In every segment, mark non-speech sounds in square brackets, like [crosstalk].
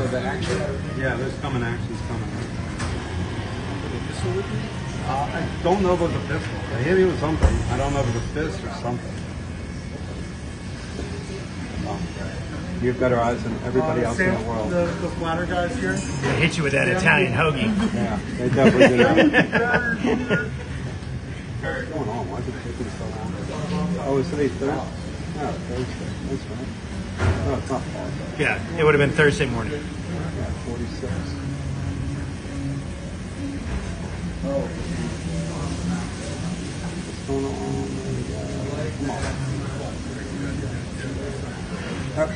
So the action. Yeah, there's coming actions coming. Uh, I don't know about the pistol. I hit him with something. I don't know if it was a fist or something. Oh, you have better eyes than everybody else in the world. The, the flatter guys here. They hit you with that Italian hoagie. Yeah, they definitely did that. [laughs] What's going on? Why is it taking so long? Oh, is today Thursday? No, Thursday. That's right. No, it's not fall. Yeah, it would have been Thursday morning. Oh, What's going on? Come on.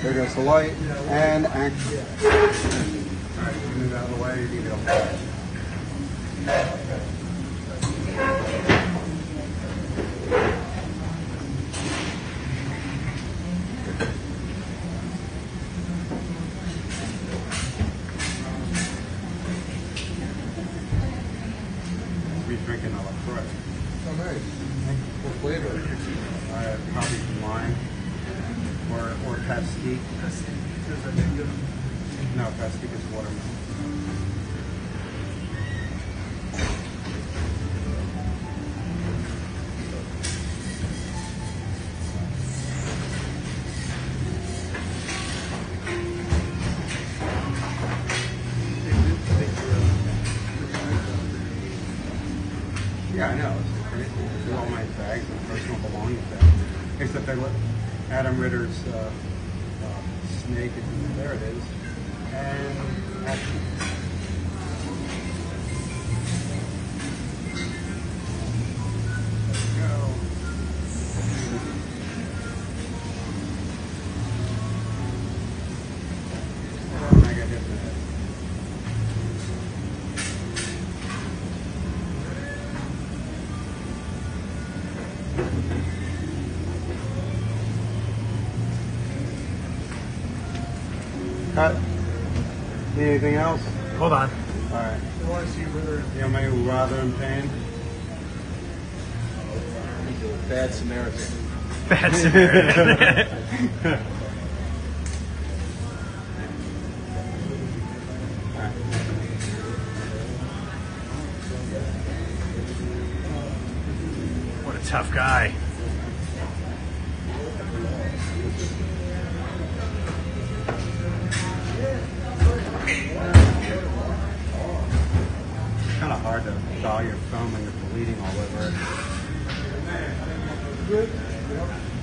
There goes the light and action. Alright, move out of the way, you need to go. We drinking a LaCroix. oh nice. What flavor? Uh, probably wine or or Pastèque. No, Pastèque is watermelon. Yeah, I know. It's crazy. They're all my bags and personal belongings back. Except I let Adam Ritter's uh, uh, snake. There it is. And action. Cut. Need anything else? Hold on. All right. I want to see whether You know, maybe rather in pain. He's a bad Samaritan. Bad Samaritan. [laughs] [laughs] tough guy. It's kind of hard to saw your phone when you're bleeding all over it.